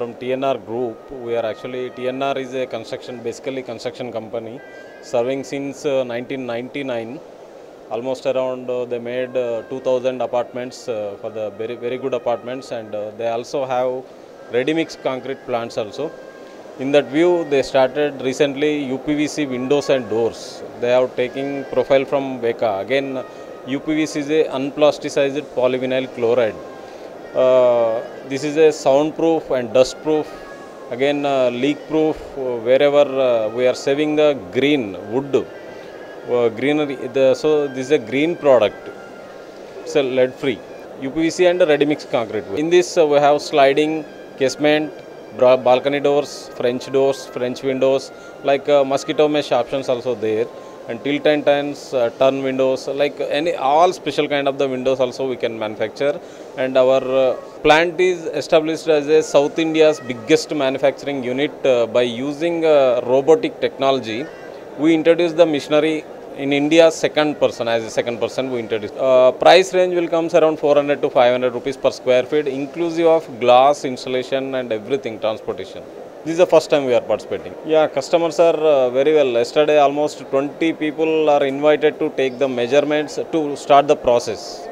from TNR Group. We are actually TNR is a construction, basically construction company, serving since uh, 1999. Almost around uh, they made uh, 2,000 apartments uh, for the very very good apartments, and uh, they also have ready mix concrete plants also. In that view, they started recently UPVC windows and doors. They are taking profile from Veka. Again, UPVC is a unplasticized polyvinyl chloride. Uh, this is a soundproof and dust proof again uh, leak proof uh, wherever uh, we are saving the green wood uh, greenery the, so this is a green product it's lead free upvc and ready mix concrete in this uh, we have sliding casement balcony doors french doors french windows like uh, mosquito mesh options also there and tilt and turns, uh, turn windows, like any all special kind of the windows also we can manufacture. And our uh, plant is established as a South India's biggest manufacturing unit uh, by using uh, robotic technology. We introduced the machinery in India second person as a second person we introduced. Uh, price range will comes around 400 to 500 rupees per square feet, inclusive of glass installation and everything transportation. This is the first time we are participating. Yeah, customers are uh, very well. Yesterday, almost 20 people are invited to take the measurements to start the process.